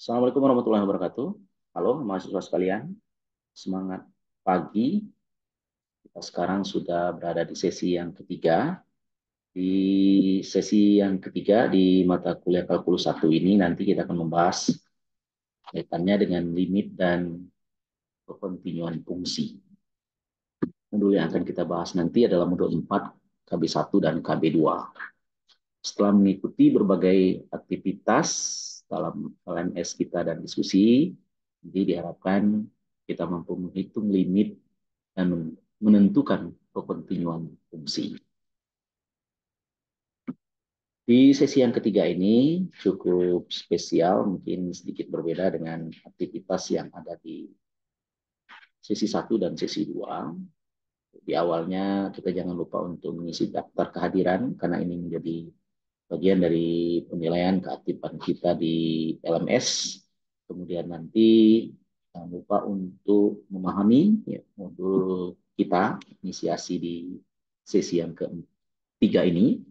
Assalamualaikum warahmatullahi wabarakatuh. Halo mahasiswa sekalian, semangat pagi. Kita sekarang sudah berada di sesi yang ketiga. Di sesi yang ketiga di mata kuliah kalkulus 1 ini nanti kita akan membahas kaitannya dengan limit dan kekontinuan fungsi. Modul yang akan kita bahas nanti adalah modul 4 KB1 dan KB2. Setelah mengikuti berbagai aktivitas dalam LMS kita dan diskusi, jadi diharapkan kita mampu menghitung limit dan menentukan kekontinuan fungsi. Di sesi yang ketiga ini cukup spesial, mungkin sedikit berbeda dengan aktivitas yang ada di sesi 1 dan sesi 2. Di awalnya kita jangan lupa untuk mengisi daftar kehadiran karena ini menjadi bagian dari penilaian keaktifan kita di LMS. Kemudian nanti jangan lupa untuk memahami ya, modul kita inisiasi di sesi yang ketiga ini.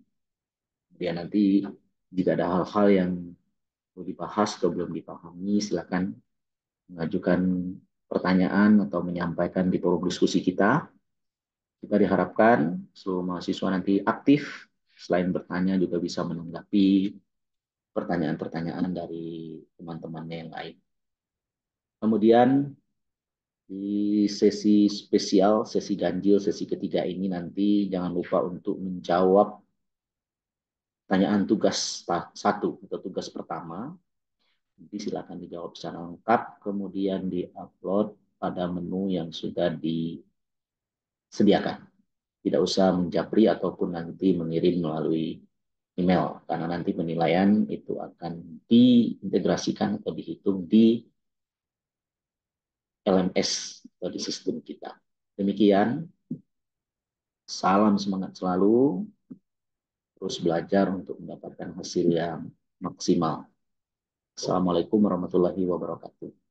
Kemudian nanti jika ada hal-hal yang perlu dibahas atau belum dipahami, silakan mengajukan pertanyaan atau menyampaikan di forum diskusi kita. Kita diharapkan seluruh mahasiswa nanti aktif selain bertanya juga bisa menanggapi pertanyaan-pertanyaan dari teman-temannya yang lain. Kemudian di sesi spesial, sesi ganjil, sesi ketiga ini nanti jangan lupa untuk menjawab pertanyaan tugas satu atau tugas pertama. Nanti silakan dijawab secara lengkap, kemudian diupload pada menu yang sudah disediakan tidak usah menjapri ataupun nanti mengirim melalui email karena nanti penilaian itu akan diintegrasikan atau dihitung di LMS atau di sistem kita. Demikian, salam semangat selalu, terus belajar untuk mendapatkan hasil yang maksimal. Assalamualaikum warahmatullahi wabarakatuh.